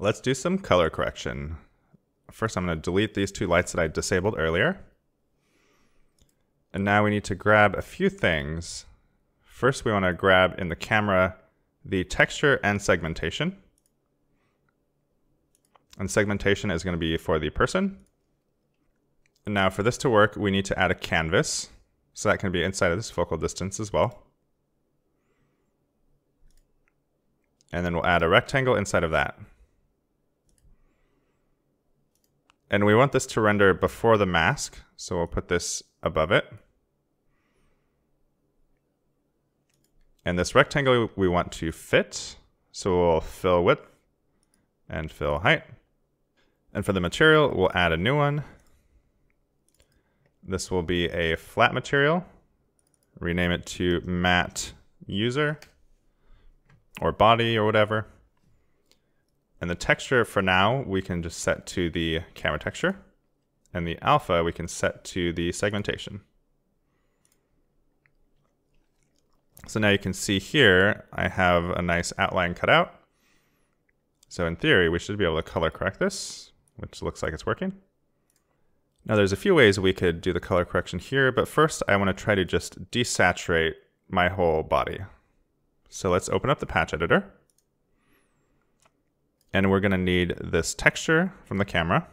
Let's do some color correction. First, I'm going to delete these two lights that I disabled earlier. And now we need to grab a few things. First, we want to grab in the camera the texture and segmentation. And segmentation is going to be for the person. And now for this to work, we need to add a canvas. So that can be inside of this focal distance as well. And then we'll add a rectangle inside of that. And we want this to render before the mask, so we'll put this above it. And this rectangle we want to fit, so we'll fill width and fill height. And for the material, we'll add a new one. This will be a flat material. Rename it to matte user or body or whatever. And the texture for now, we can just set to the camera texture. And the alpha, we can set to the segmentation. So now you can see here, I have a nice outline cut out. So in theory, we should be able to color correct this, which looks like it's working. Now there's a few ways we could do the color correction here, but first I want to try to just desaturate my whole body. So let's open up the patch editor. And we're going to need this texture from the camera.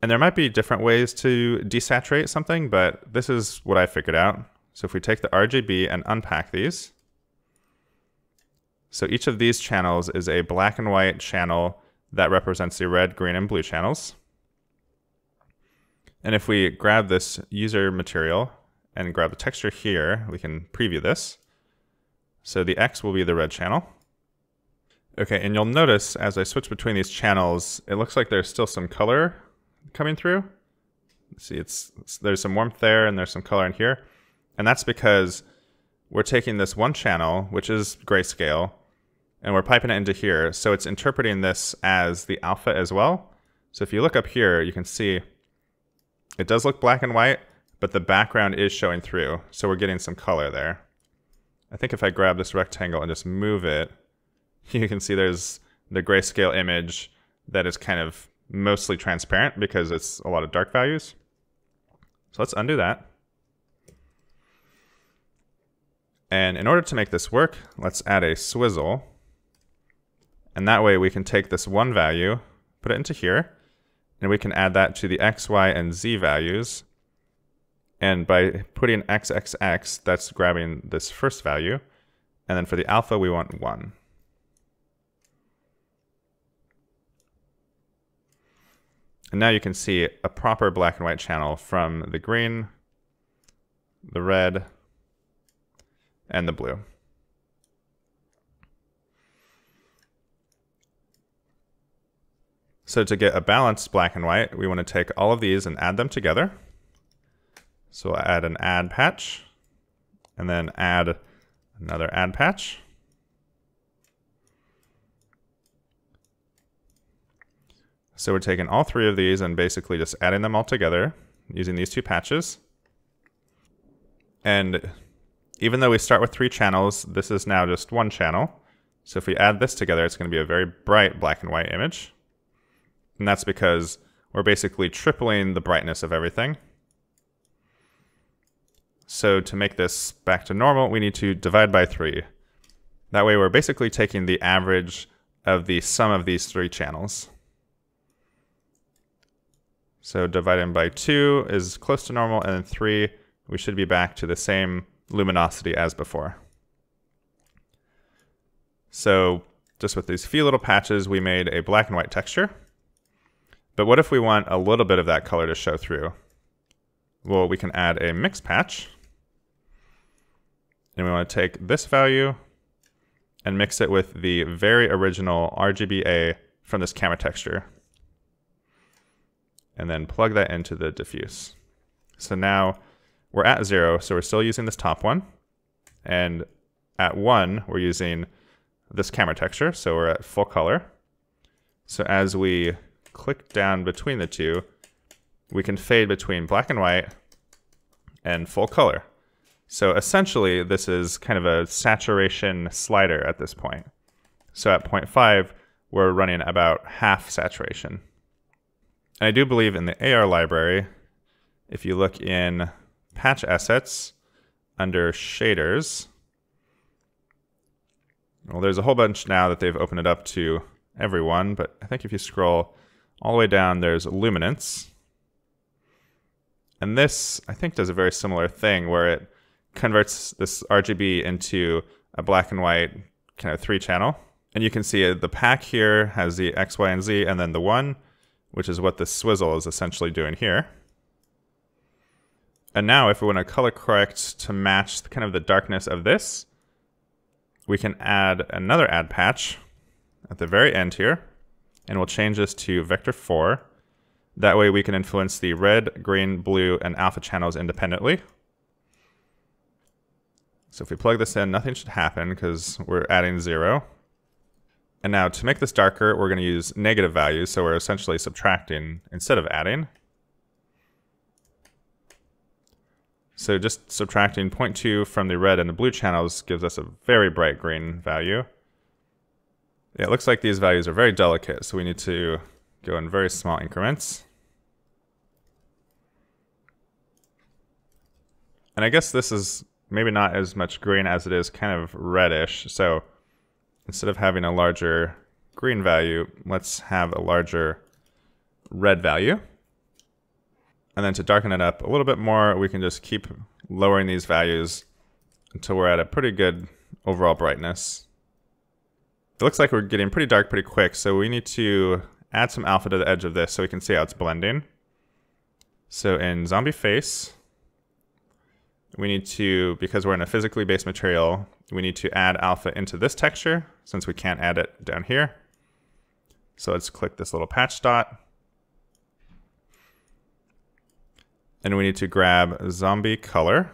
And there might be different ways to desaturate something, but this is what I figured out. So if we take the RGB and unpack these, so each of these channels is a black and white channel that represents the red, green, and blue channels. And if we grab this user material and grab the texture here, we can preview this. So the X will be the red channel. Okay, and you'll notice as I switch between these channels, it looks like there's still some color coming through. See, it's, it's there's some warmth there and there's some color in here. And that's because we're taking this one channel, which is grayscale, and we're piping it into here. So it's interpreting this as the alpha as well. So if you look up here, you can see it does look black and white, but the background is showing through. So we're getting some color there. I think if I grab this rectangle and just move it, you can see there's the grayscale image that is kind of mostly transparent because it's a lot of dark values. So let's undo that. And in order to make this work, let's add a swizzle. And that way we can take this one value, put it into here, and we can add that to the x, y, and z values. And by putting x, x, x, that's grabbing this first value. And then for the alpha, we want 1. And now you can see a proper black and white channel from the green, the red, and the blue. So to get a balanced black and white, we want to take all of these and add them together. So add an add patch, and then add another add patch. So we're taking all three of these and basically just adding them all together using these two patches. And even though we start with three channels, this is now just one channel. So if we add this together, it's going to be a very bright black and white image. And that's because we're basically tripling the brightness of everything. So to make this back to normal, we need to divide by 3. That way we're basically taking the average of the sum of these three channels. So dividing by 2 is close to normal, and then 3, we should be back to the same luminosity as before. So just with these few little patches, we made a black and white texture. But what if we want a little bit of that color to show through? Well, we can add a mix patch. And we want to take this value and mix it with the very original RGBA from this camera texture. And then plug that into the diffuse. So now we're at zero, so we're still using this top one. And at one, we're using this camera texture, so we're at full color. So as we click down between the two, we can fade between black and white and full color. So essentially, this is kind of a saturation slider at this point. So at 0.5, we're running about half saturation. And I do believe in the AR library, if you look in patch assets under shaders, well, there's a whole bunch now that they've opened it up to everyone, but I think if you scroll all the way down, there's luminance. And this, I think, does a very similar thing where it converts this RGB into a black and white kind of three channel. And you can see the pack here has the X, Y, and Z, and then the one, which is what the swizzle is essentially doing here. And now if we want to color correct to match the kind of the darkness of this, we can add another add patch at the very end here, and we'll change this to vector 4. That way we can influence the red, green, blue, and alpha channels independently. So if we plug this in, nothing should happen because we're adding 0. And now to make this darker, we're going to use negative values, so we're essentially subtracting instead of adding. So just subtracting 0.2 from the red and the blue channels gives us a very bright green value. It looks like these values are very delicate, so we need to go in very small increments. And I guess this is maybe not as much green as it is kind of reddish, so instead of having a larger green value, let's have a larger red value. And then to darken it up a little bit more, we can just keep lowering these values until we're at a pretty good overall brightness. It looks like we're getting pretty dark pretty quick, so we need to add some alpha to the edge of this so we can see how it's blending. So in zombie face, we need to, because we're in a physically based material, we need to add alpha into this texture since we can't add it down here. So let's click this little patch dot. And we need to grab zombie color.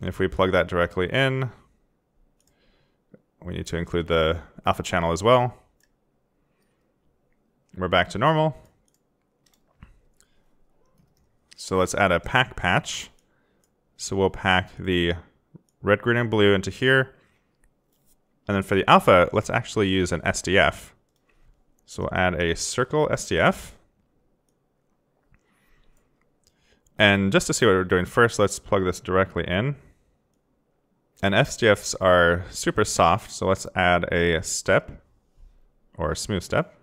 And if we plug that directly in, we need to include the alpha channel as well. We're back to normal. So let's add a pack patch. So we'll pack the red, green, and blue into here. And then for the alpha, let's actually use an SDF. So we'll add a circle SDF. And just to see what we're doing first, let's plug this directly in. And SDFs are super soft, so let's add a step or a smooth step.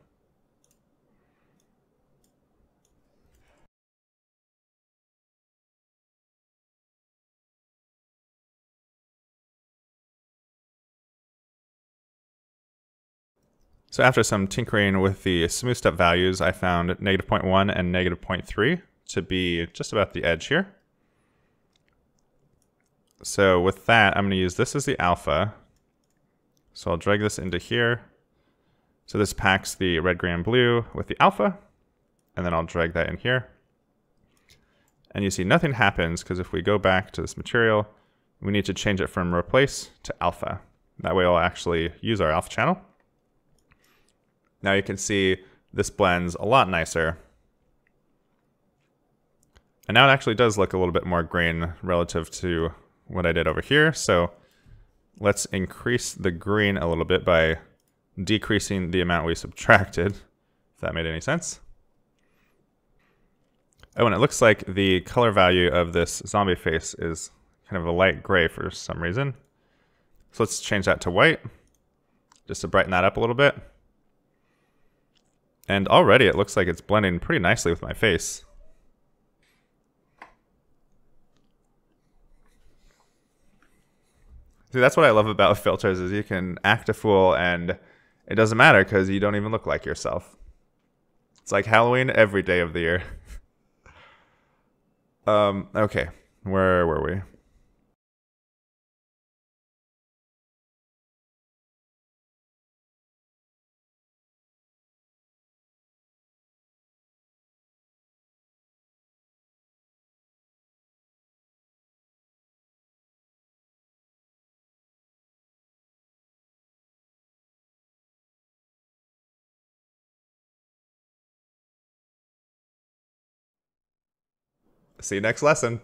So after some tinkering with the smooth step values, I found negative 0.1 and negative 0.3 to be just about the edge here. So with that, I'm going to use this as the alpha. So I'll drag this into here. So this packs the red, green, and blue with the alpha. And then I'll drag that in here. And you see nothing happens because if we go back to this material, we need to change it from replace to alpha. That way I'll actually use our alpha channel. Now you can see this blends a lot nicer and now it actually does look a little bit more green relative to what I did over here. So let's increase the green a little bit by decreasing the amount we subtracted, if that made any sense. Oh, and it looks like the color value of this zombie face is kind of a light gray for some reason. So let's change that to white, just to brighten that up a little bit. And already it looks like it's blending pretty nicely with my face. See, that's what I love about filters is you can act a fool and it doesn't matter because you don't even look like yourself. It's like Halloween every day of the year. um, okay, where were we? See you next lesson.